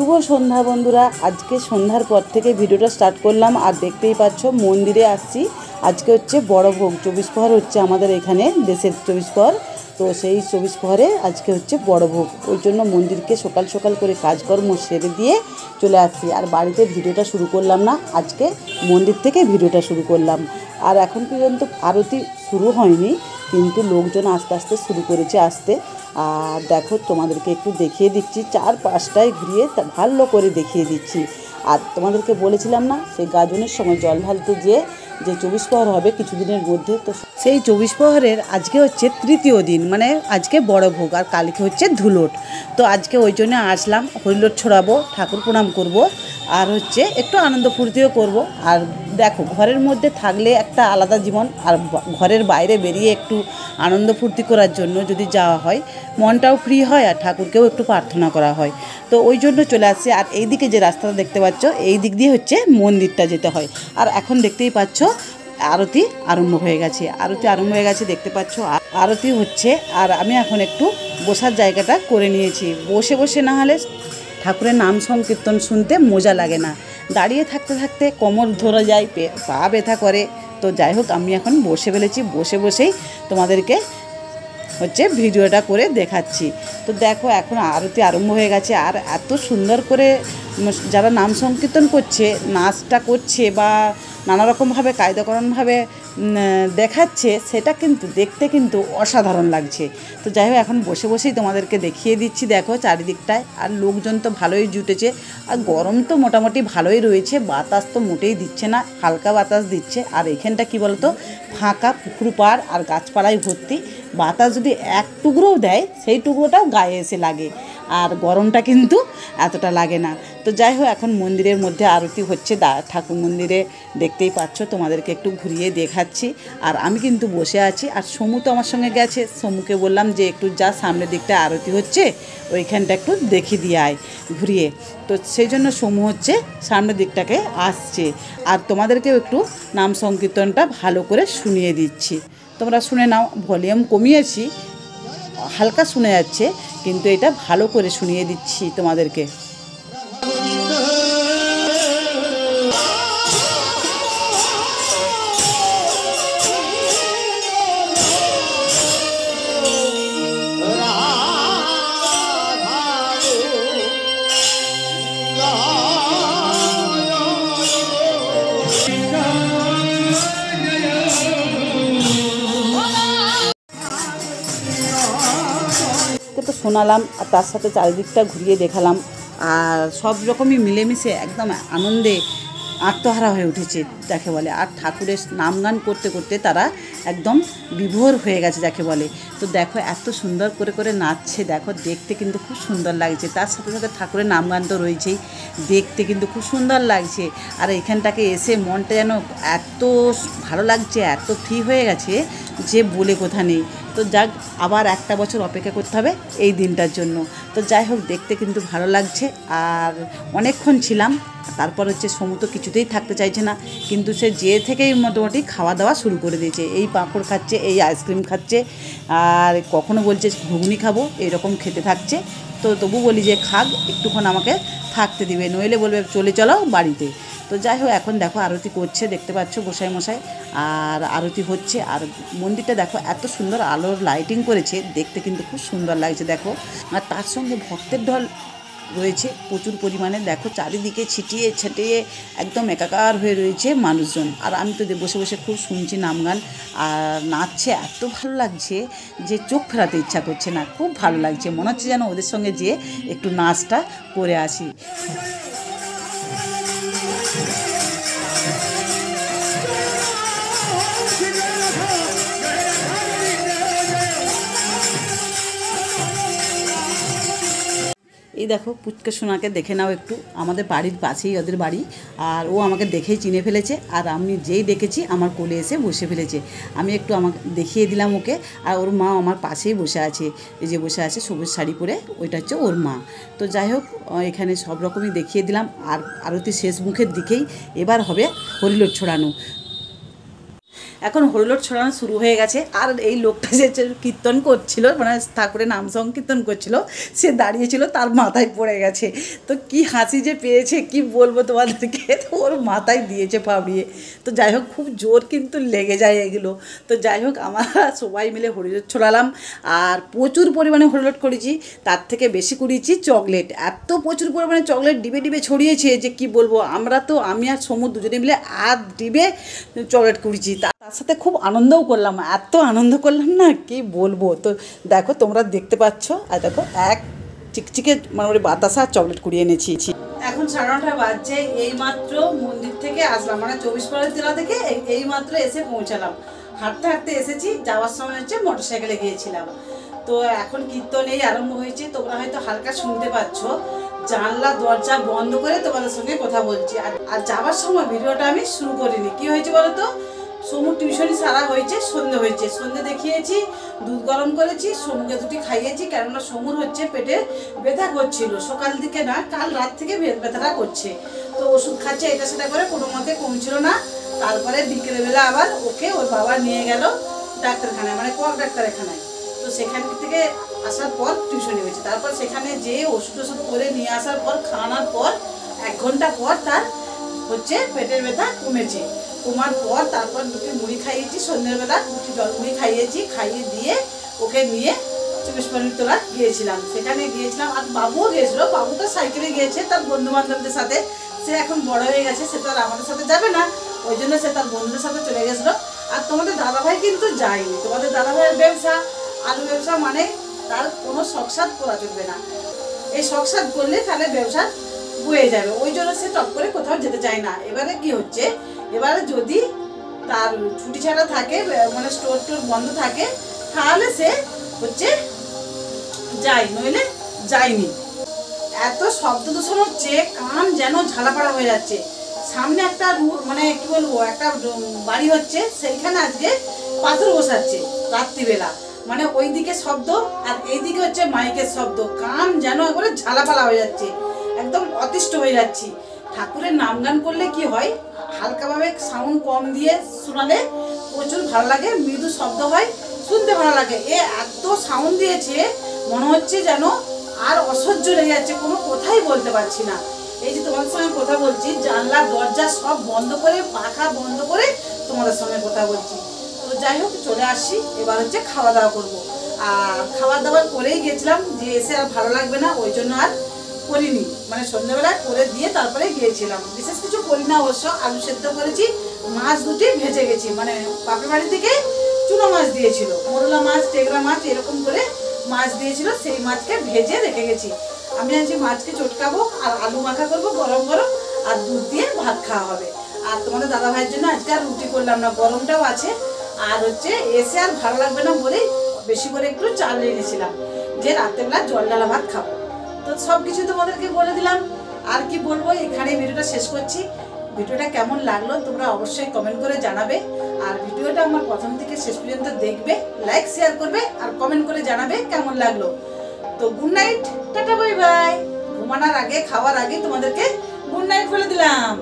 শুভ সন্ধ্যা বন্ধুরা। আজকে সন্ধ্যার পর থেকে ভিডিওটা স্টার্ট করলাম। আর দেখতেই পাচ্ছ, মন্দিরে আসছি। আজকে হচ্ছে বড় ভোগ চব্বিশ প্রহর হচ্ছে আমাদের এখানে দেশের চব্বিশ প্রহর তো সেই চব্বিশ প্রহরে আজকে হচ্ছে বড় ভোগ ওই জন্য মন্দিরকে সকাল সকাল করে কাজকর্ম সেরে দিয়ে চলে আসছি। আর বাড়িতে ভিডিওটা শুরু করলাম না, আজকে মন্দির থেকে ভিডিওটা শুরু করলাম। আর এখন পর্যন্ত আরতি শুরু হয়নি, কিন্তু লোকজন আস্তে আস্তে শুরু করেছে আসতে। আর দেখো, তোমাদেরকে একটু দেখিয়ে দিচ্ছি চার পাঁচটায় ঘুরিয়ে ভালো করে দেখিয়ে দিচ্ছি। আর তোমাদেরকে বলেছিলাম না, সেই গাজনের সময় জল ঢালতে যে যে চব্বিশ প্রহর হবে কিছুদিনের মধ্যে, তো সেই চব্বিশ প্রহরের আজকে হচ্ছে তৃতীয় দিন মানে আজকে বড় ভোগ আর কালকে হচ্ছে ধুলোট। তো আজকে ওই জন্য আসলাম, হরিলোট ছড়াবো, ঠাকুর প্রণাম করব, আর হচ্ছে একটু আনন্দ ফুর্তিও করব, আর দেখো, ঘরের মধ্যে থাকলে একটা আলাদা জীবন আর ঘরের বাইরে বেরিয়ে একটু আনন্দ ফুর্তি করার জন্য যদি যাওয়া হয়, মনটাও ফ্রি হয় আর ঠাকুরকেও একটু প্রার্থনা করা হয়। তো ওই জন্য চলে আসছে। আর এই দিকে যে রাস্তাটা দেখতে পাচ্ছ, এই দিক দিয়ে হচ্ছে মন্দিরটা যেতে হয়। আর এখন দেখতেই পাচ্ছ, আরতি আরম্ভ হয়ে গেছে। আরতি আরম্ভ হয়ে গেছে, দেখতে পাচ্ছ আরতি হচ্ছে, আর আমি এখন একটু বসার জায়গাটা করে নিয়েছি। বসে বসে না হলে ঠাকুরের নাম সংকীর্তন শুনতে মজা লাগে না। দাঁড়িয়ে থাকতে থাকতে কোমর ধরে যায়, পে- ব্যথা করে। তো যাই হোক, আমি এখন বসে ফেলেছি, বসে বসেই তোমাদেরকে হচ্ছে ভিডিওটা করে দেখাচ্ছি। তো দেখো, এখন আরতি আরম্ভ হয়ে গেছে। আর এত সুন্দর করে যারা নাম সংকীর্তন করছে, নাচটা করছে বা নানা রকমভাবে কায়দাকরণভাবে দেখাচ্ছে, সেটা কিন্তু দেখতে কিন্তু অসাধারণ লাগছে। তো যাই হোক, এখন বসে বসেই তোমাদেরকে দেখিয়ে দিচ্ছি। দেখো চারিদিকটায়, আর লোকজন তো ভালোই জুটেছে। আর গরম তো মোটামুটি ভালোই রয়েছে, বাতাস তো মোটেই দিচ্ছে না, হালকা বাতাস দিচ্ছে। আর এখানটা কি বলতো? ফাঁকা পুকুর পাড় আর গাছপালায় ভর্তি। বাতাস যদি এক টুকরোও দেয়, সেই টুকরোটাও গায়ে এসে লাগে। আর গরমটা কিন্তু এতটা লাগে না। তো যাই হোক, এখন মন্দিরের মধ্যে আরতি হচ্ছে। দা, ঠাকুর মন্দিরে দেখতেই পাচ্ছ, তোমাদেরকে একটু ঘুরিয়ে দেখাচ্ছি। আর আমি কিন্তু বসে আছি। আর সমু তো আমার সঙ্গে গেছে। সমুকে বললাম যে, একটু যা, সামনের দিকটা আরতি হচ্ছে। ওইখানটা একটু দেখিয়ে দিয়ে আয়, ঘুরিয়ে। তো সেই জন্য সমু হচ্ছে সামনের দিকটাকে আসছে। আর তোমাদেরকেও একটু নাম সংকীর্তনটা ভালো করে শুনিয়ে দিচ্ছি। তোমরা শুনে নাও, ভলিউম কমিয়েছি, হালকা শুনে যাচ্ছে। কিন্তু এটা ভালো করে শুনিয়ে দিচ্ছি তোমাদেরকে। শোনালাম আর তার সাথে চারিদিকটা ঘুরিয়ে দেখালাম। আর সব রকমই মিলেমিশে একদম আনন্দে আত্মহারা হয়ে উঠেছে, যাকে বলে। আর ঠাকুরের নাম গান করতে করতে তারা একদম বিভোর হয়ে গেছে, যাকে বলে। তো দেখো, এত সুন্দর করে করে নাচছে, দেখো, দেখতে কিন্তু খুব সুন্দর লাগছে। তার সাথে সাথে ঠাকুরের নাম গান তো রয়েছেই, দেখতে কিন্তু খুব সুন্দর লাগছে। আর এখানটাকে এসে মনটা যেন এত ভালো লাগছে, এত ফ্রি হয়ে গেছে যে বলে কোথা নেই। তো যাক, আবার একটা বছর অপেক্ষা করতে হবে এই দিনটার জন্য। তো যাই হোক, দেখতে কিন্তু ভালো লাগছে। আর অনেকক্ষণ ছিলাম, তারপর হচ্ছে সমু তো কিছুতেই থাকতে চাইছে না, কিন্তু সে যে থেকেই মোটামুটি খাওয়া দাওয়া শুরু করে দিয়েছে। এই পাঁপড় খাচ্ছে, এই আইসক্রিম খাচ্ছে, আর কখনো বলছে ঘুগনি খাব, এরকম খেতে থাকছে। তো তবু বলি যে, খাক, একটুক্ষণ আমাকে থাকতে দিবে, নইলে বলবে, চলে চলো বাড়িতে। তো যাই হোক, এখন দেখো আরতি করছে, দেখতে পাচ্ছ গোসাই মশাই, আর আরতি হচ্ছে, আর মন্দিরটা দেখো এত সুন্দর আলোর লাইটিং করেছে, দেখতে কিন্তু খুব সুন্দর লাগছে, দেখো। আর তার সঙ্গে ভক্তের ঢল রয়েছে, প্রচুর পরিমাণে, দেখো চারিদিকে ছিটিয়ে ছিটিয়ে একদম একাকার হয়ে রয়েছে মানুষজন। আর আমি তো বসে বসে খুব শুনছি নাম গান, আর নাচছে, এত ভালো লাগছে যে চোখ ফেরাতে ইচ্ছা করছে না, খুব ভালো লাগছে, মনে হচ্ছে যেন ওদের সঙ্গে যেয়ে একটু নাচটা করে আসি। এই দেখো পুচকে সোনাকে দেখে নাও একটু। আমাদের বাড়ির পাশেই ওদের বাড়ি। আর ও আমাকে দেখেই চিনে ফেলেছে। আর আমি যেই দেখেছি, আমার কোলে এসে বসে ফেলেছে। আমি একটু আমাকে দেখিয়ে দিলাম ওকে। আর ওর মা আমার পাশেই বসে আছে। এই যে বসে আছে সবুজ শাড়ি পরে, ওইটা হচ্ছে ওর মা। তো যাই হোক এখানে সব রকমই দেখিয়ে দিলাম। আর আরতি শেষ মুখের দিকেই এবার হবে হরিলোট ছড়ানো। এখন হরিলোট ছড়ানো শুরু হয়ে গেছে। আর এই লোকটা যে কীর্তন করছিল মানে ঠাকুরের নাম সংকীর্তন করছিল, সে দাঁড়িয়েছিল, তার মাথায় পড়ে গেছে। তো কি হাসি যে পেয়েছে, কি বলব তোমাদেরকে? তো ওর মাথায় দিয়েছে পাবড়িয়ে তো যাই হোক, খুব জোর কিন্তু লেগে যায় এগুলো। তো যাই হোক, আমরা সবাই মিলে হরিলোট ছড়ালাম। আর প্রচুর পরিমাণে হরিলোট করেছি। তার থেকে বেশি করিয়েছি চকলেট। এত প্রচুর পরিমাণে চকলেট ডিবে ডিবে ছড়িয়েছে যে কি বলব? আমরা তো, আমি আর সমুদ্র দুজনে মিলে আধ ডিবে চকলেট করেছি। তা- তার সাথে খুব আনন্দও করলাম। এত আনন্দ করলাম না, কি বলব? তো দেখো, তোমরা দেখতে পাচ্ছ, আর দেখো, এক চিকচিকে মানে বাতাসা চকলেট কুড়িয়ে এনেছি। এখন সাড়ে নটা বাজছে এই মাত্র মন্দির থেকে আসলাম মানে চব্বিশ পরের জেলা থেকে এই- মাত্র এসে পৌঁছালাম। হাঁটতে হাঁটতে এসেছি, যাওয়ার সময় হচ্ছে মোটর সাইকেলে গিয়েছিলাম। তো এখন কীর্তন এই আরম্ভ হয়েছে, তোমরা হয়তো হালকা শুনতে পাচ্ছ। জানলা, দরজা বন্ধ করে তোমাদের সঙ্গে কথা বলছি। আর আর যাওয়ার সময় ভিডিওটা আমি শুরু করিনি। কি হয়েছে বলো তো? সমুর টিউশনই সারা হয়েছে, সন্ধে হয়েছে। সন্ধে দেখিয়েছি, দুধ গরম করেছি, সমুকে দুটি খাইয়েছি, কেননা সমুর হচ্ছে পেটে ব্যথা করছিল। সকাল দিকে না, কাল রাত থেকে ব্যথাটা করছে। তো ওষুধ খাচ্ছে, এটা সেটা করে কোনো মতে কমছিল না। তারপরে বিকেলবেলা আবার ওকে ওর বাবা নিয়ে গেল ডাক্তারখানায় মানে কক ডাক্তারখানায়। তো সেখান থেকে আসার পর টিউশনি হয়েছে। তারপর সেখানে যে ওষুধ ওষুধ করে নিয়ে আসার পর, খাওয়ানোর পর, এক ঘণ্টা পর তার হচ্ছে পেটের ব্যথা কমেছে। কমার পর তারপর দুটি মুড়ি খাইয়েছি সন্ধ্যেবেলা দুটি জল মুড়ি খাইয়েছি, খাইয়ে দিয়ে ওকে নিয়ে চব্বিশ পনেরো তোলা গিয়েছিলাম। সেখানে গিয়েছিলাম, আর বাবুও গিয়েছিল, বাবু তো সাইকেলে গিয়েছে, তার বন্ধু বান্ধবদের সাথে। সে এখন বড় হয়ে গেছে, সে তো আর আমাদের সাথে যাবে না, ওই জন্য সে তার বন্ধুদের সাথে চলে গেছিল। আর তোমাদের দাদাভাই কিন্তু যায়নি, তোমাদের দাদাভাইয়ের ব্যবসা, আলু ব্যবসা মানে তার কোনো শখসাদ করা চলবে না। এই শখসাদ করলে তাহলে ব্যবসা বয়ে যাবে, ওই জন্য সে টপ করে কোথাও যেতে চায় না। এবারে কি হচ্ছে এবারে যদি তার ছুটি ছাড়া থাকে মানে স্টোর টোর বন্ধ থাকে, তাহলে সে হচ্ছে যায়, নইলে যায়নি। এত শব্দ দূষণ হচ্ছে, কান যেন ঝালাপাড়া হয়ে যাচ্ছে। সামনে একটা মানে কি বলব, একটা বাড়ি হচ্ছে, সেইখানে আজকে পাথর বসাচ্ছে রাত্রিবেলা। মানে ওই দিকে শব্দ, আর এইদিকে হচ্ছে মাইকের শব্দ। কান যেন একবারে ঝালাপালা হয়ে যাচ্ছে, একদম অতিষ্ঠ হয়ে যাচ্ছি। ঠাকুরের নাম গান করলে কি হয়? হালকাভাবে সাউন্ড কম দিয়ে শোনালে প্রচুর ভালো লাগে, মৃদু শব্দ হয়, শুনতে ভালো লাগে। এ এত সাউন্ড দিয়েছে, মনে হচ্ছে যেন আর অসহ্য লেগে যাচ্ছে, কোনো কথাই বলতে পারছি না। এই যে তোমাদের সঙ্গে কথা বলছি, জানলা, দরজা সব বন্ধ করে, পাখা বন্ধ করে তোমাদের সঙ্গে কথা বলছি। তো যাই হোক, চলে আসছি, এবার হচ্ছে খাওয়া দাওয়া করব। আর খাওয়া দাওয়া করেই গেছিলাম, যে এসে আর ভালো লাগবে না, ওই জন্য আর করিনি। মানে সন্ধ্যাবেলা করে দিয়ে তারপরে গিয়েছিলাম। বিশেষ কিছু করি না অবশ্য, আলু সেদ্ধ করেছি, মাছ দুটি ভেজে গেছি। মানে বাপের বাড়ি থেকে চুনো মাছ দিয়েছিল, মোরলা মাছ টেগরা মাছ, এরকম করে মাছ দিয়েছিল, সেই মাছকে ভেজে রেখে গেছি। আমি আজকে মাছকে চটকাবো, আর আলু মাখা করব গরম গরম, আর দুধ দিয়ে ভাত খাওয়া হবে। আর তোমাদের দাদা ভাইয়ের জন্য আজকে আর রুটি করলাম না, গরমটাও আছে। আর হচ্ছে এসে আর ভালো লাগবে না বলেই বেশি করে একটু চাল নিয়ে নিয়েছিলাম যে রাত্রেবেলা জল ডালা ভাত খাব। তো সব কিছু তোমাদেরকে বলে দিলাম। আর কি বলব এখানে ভিডিওটা শেষ করছি। ভিডিওটা কেমন লাগল তোমরা অবশ্যই কমেন্ট করে জানাবে। আর ভিডিওটা আমার প্রথম থেকে শেষ পর্যন্ত দেখবে লাইক শেয়ার করবে আর কমেন্ট করে জানাবে কেমন লাগল। তো good night tata bye bye ঘুমানোর আগে, খাওয়ার আগে তোমাদেরকে গুড নাইট বলে দিলাম।